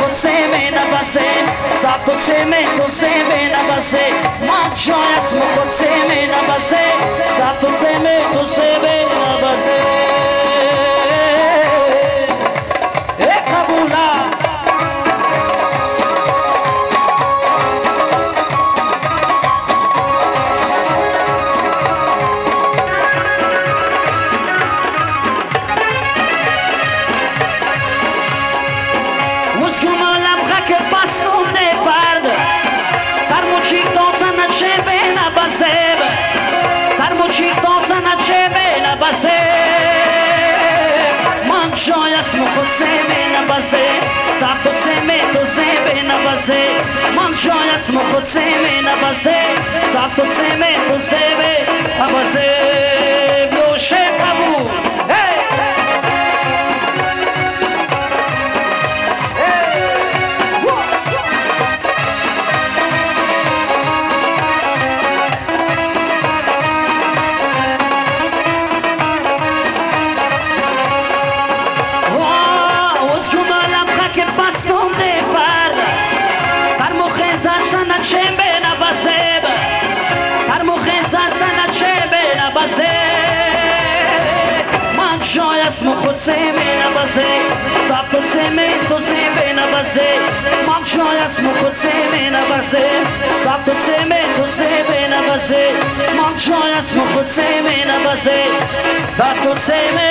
podseme na bazen, da podseme, podseme na bazen, ma joyas mo podseme na dansa na chebe na bazeb Mang joia smukot seme na bazeb Tato seme to seme na bazeb Mam joia smukot seme na bazeb Tato seme to seme na bazeb Mam joia smukot seme na bazeb Tato seme to seme na bazeb Mam joia smukot seme na bazeb Tato seme